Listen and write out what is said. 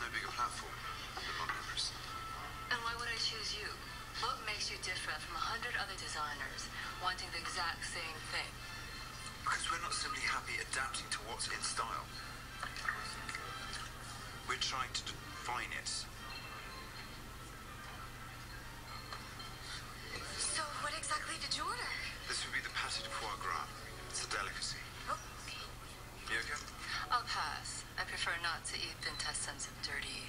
no bigger platform than. And why would I choose you? What makes you different from a hundred other designers wanting the exact same thing? Because we're not simply happy adapting to what's in style. We're trying to define it. So what exactly did you order? This would be the passage de foie gras. I'll. I prefer not to eat intestines of dirty